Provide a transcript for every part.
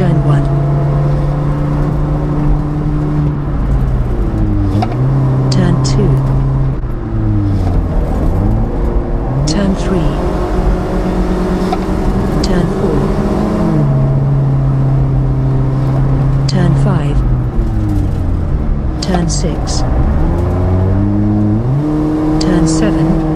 Turn 1. Turn 2. Turn 3. Turn 4. Turn 5. Turn 6. Turn 7.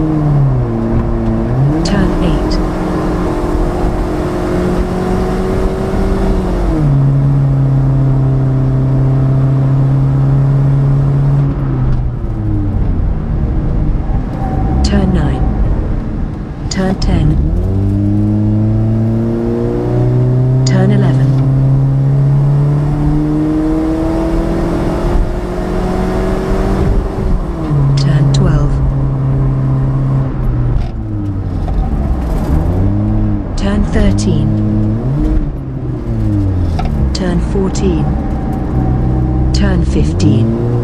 Turn 10. Turn 11. Turn 12. Turn 13. Turn 14. Turn 15.